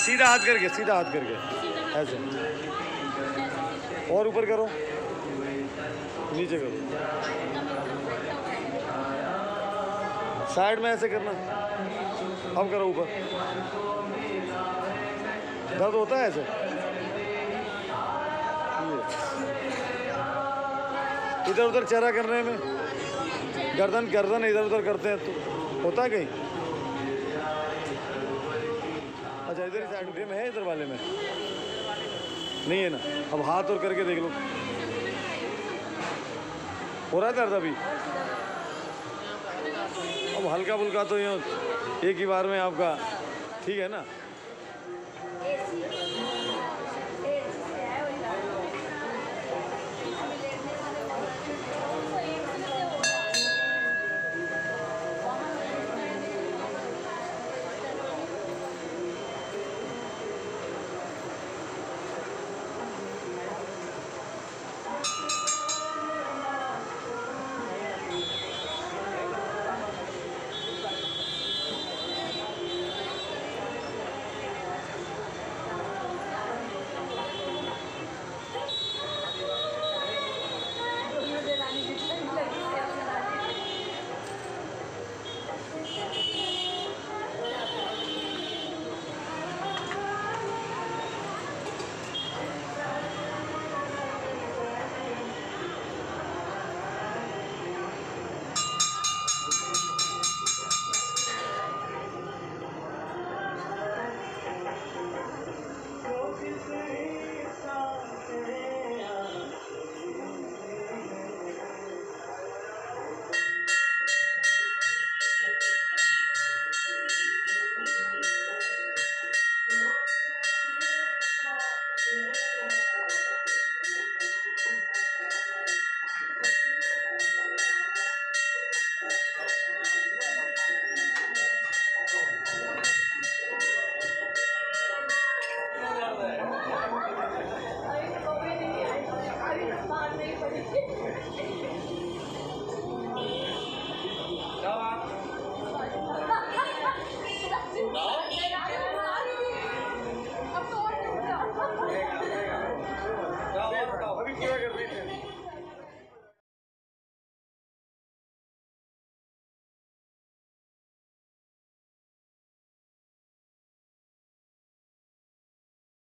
सीधा हाथ करके, सीधा हाथ करके। ऐसे। और ऊपर करो। नीचे करो। साइड में ऐसे करना। अब करो ऊपर। दर्द होता है ऐसे? इधर उधर चेहरा करने में। गर्दन गर्दन इधर उधर करते हैं तो होता है कहीं? अच्छा इधर साइड में है इधर वाले में? नहीं है ना? अब हाथ और करके देख लो। हो रहा है दर्द अभी? अब हल्का फुल्का तो यूँ एक ही बार में आपका, ठीक है ना?